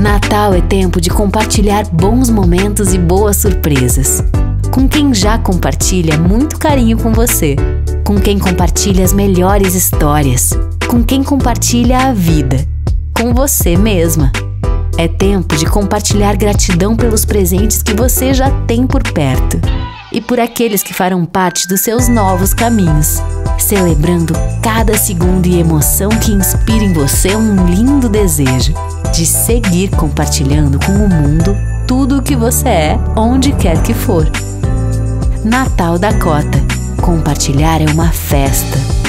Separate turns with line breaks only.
Natal é tempo de compartilhar bons momentos e boas surpresas. Com quem já compartilha muito carinho com você. Com quem compartilha as melhores histórias. Com quem compartilha a vida. Com você mesma. É tempo de compartilhar gratidão pelos presentes que você já tem por perto e por aqueles que farão parte dos seus novos caminhos, celebrando cada segundo e emoção que inspira em você um lindo desejo de seguir compartilhando com o mundo tudo o que você é, onde quer que for. Natal Dakota. Compartilhar é uma festa.